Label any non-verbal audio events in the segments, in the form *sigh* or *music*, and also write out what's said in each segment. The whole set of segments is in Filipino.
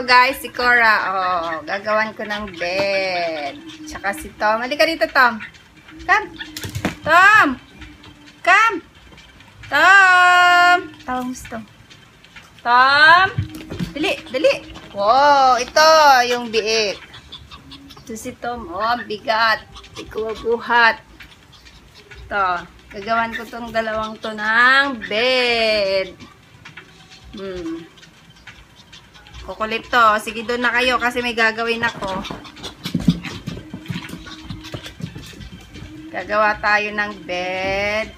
Guys, si Cora. Oh, gagawan ko ng bed. Tsaka si Tom. Halika dito, Tom. Come. Tom! Come! Tom! Tawag si Tom. Dali, dali. Wow, ito yung biik. Ito si Tom. Oh, bigat. Ikaw buhat. Ito. Gagawan ko tong dalawang to ng bed. Hmm. Kukulit to. Sige, doon na kayo kasi may gagawin ako. Gagawa tayo ng bed.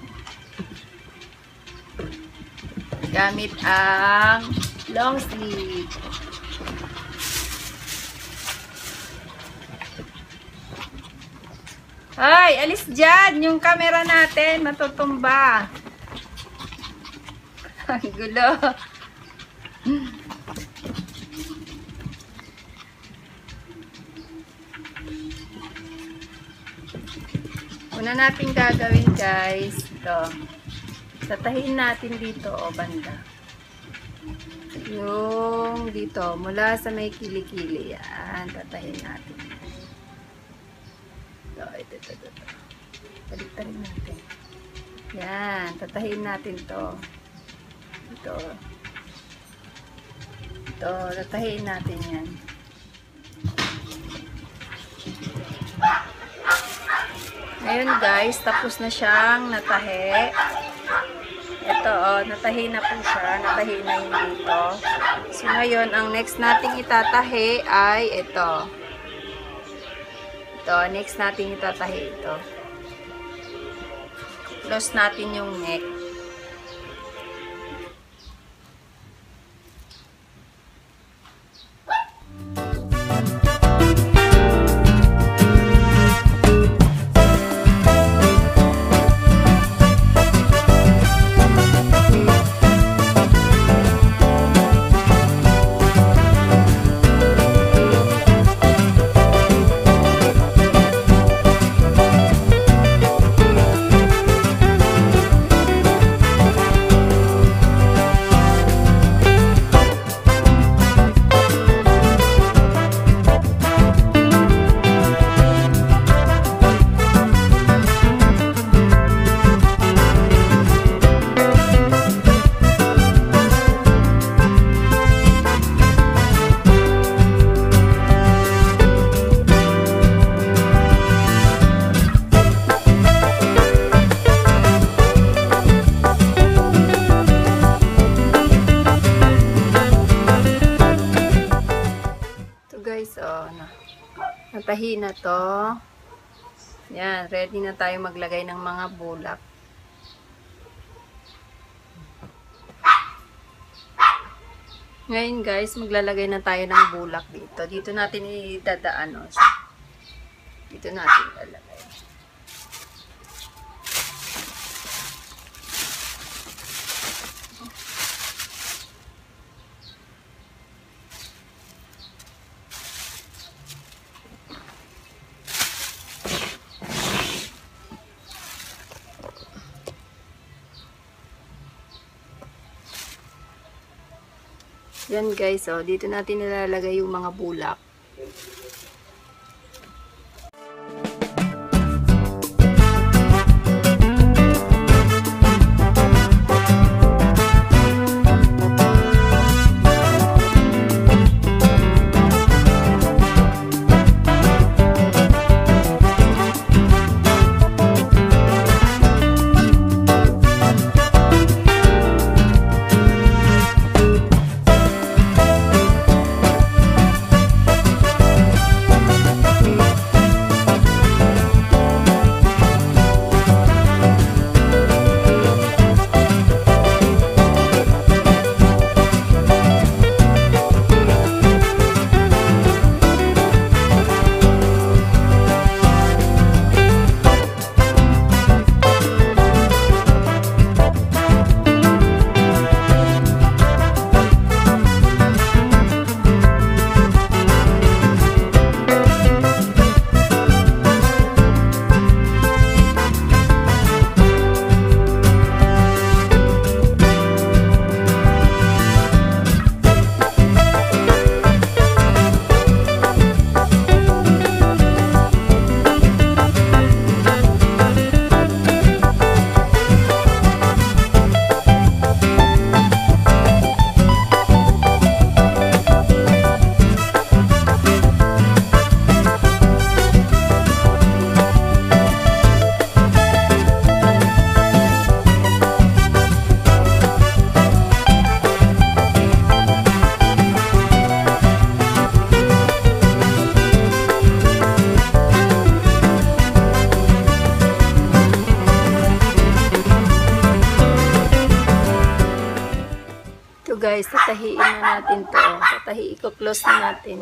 Gamit ang long sleeve. Ay, alis dyan. Yung camera natin, matutumba. *laughs* Ang gulo. Una natin gagawin guys, ito. Tatahin natin dito o banda. Yung dito, mula sa may kilikili. Yan, tatahin natin. Ito, ito, ito, ito. Baliktarin natin. Yan, tatahin natin to. Ito. Ito, tatahin natin yan. Ngayon guys, tapos na siyang natahi. Ito, oh, natahi na po siya. Natahi na yun dito. So, ngayon, ang next nating itatahi ay ito. Ito, next natin itatahi ito. Close natin yung neck. Natahi na to. Yan, ready na tayo maglagay ng mga bulak. Ngayon guys, maglalagay na tayo ng bulak dito. Dito natin idadaan. Oh. Dito natin ilalagay. Yan guys, oh, dito natin nilalagay yung mga bulak. Natin to. oh. Tatahi, i-close na natin.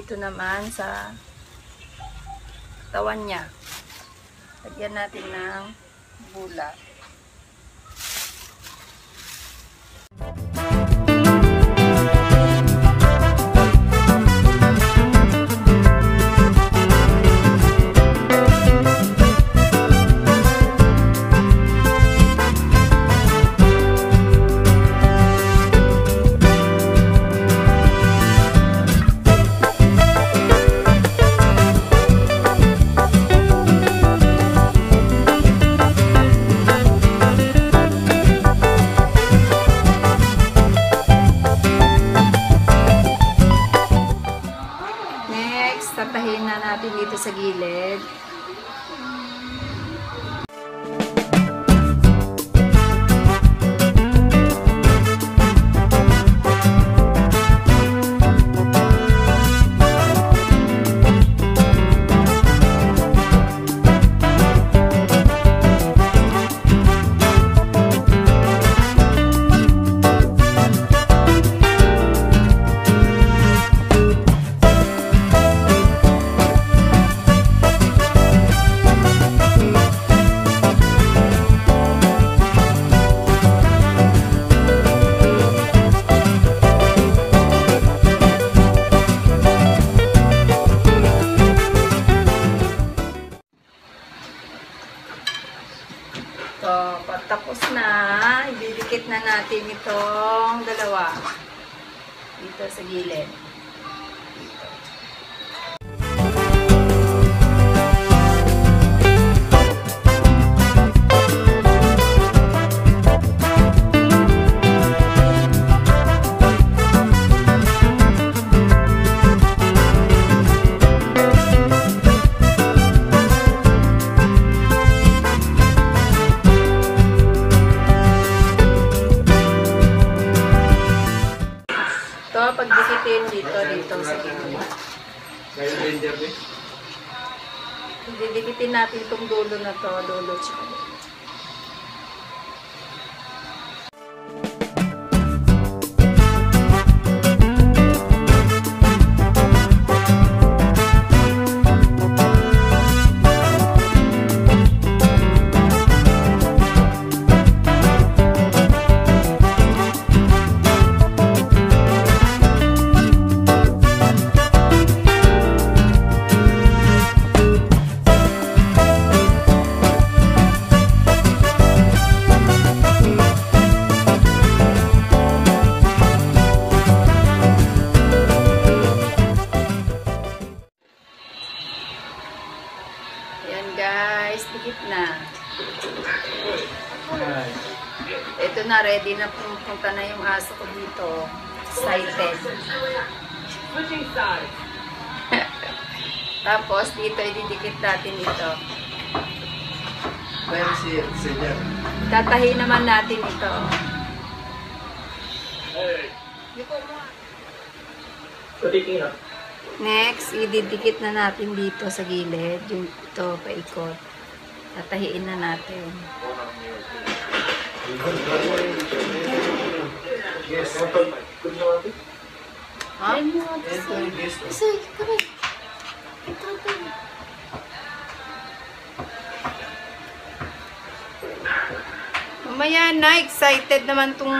Dito naman sa tawan niya. Lagyan natin ng bula. Natin itong dalawa. Dito sa gilid. Natin itong dulo na to, dulo tsaka na, ready na pumunta na yung aso ko dito. Excited. *laughs* Tapos, dito, ididikit natin ito. Tatahi naman natin ito. Next, ididikit na natin dito sa gilid. Yung ito, paikot. Tatahiin na natin. Yes. Ha? Isay, kami. Mamaya na, excited naman tong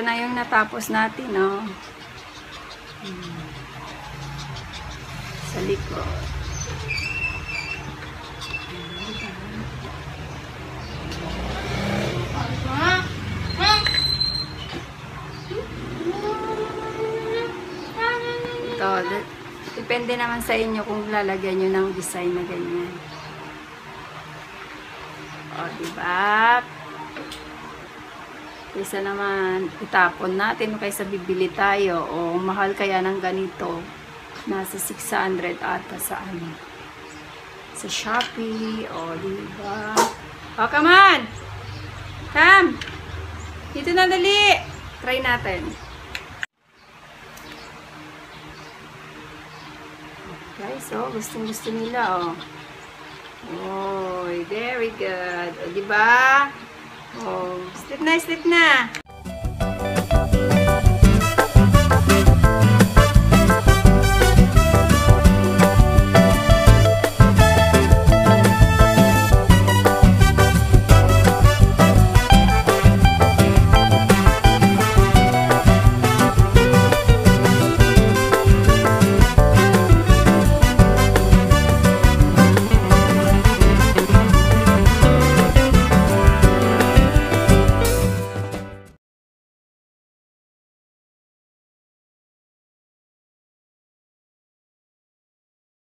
ito na yung natapos natin, no? Hmm. Sa likod. Ito, de- depende naman sa inyo kung lalagyan nyo ng design na ganyan. O, diba? Kaysa naman itapon natin kaysa bibili tayo o mahal kaya ng ganito. Nasa 600 ata sa ano. Sa Shopee o diba? O, come on! Come! Dito na dali! Try natin. Guys, oh, gustong gusto nila, oh. Oh, very good. O, di ba? Oh, slip na, slip na.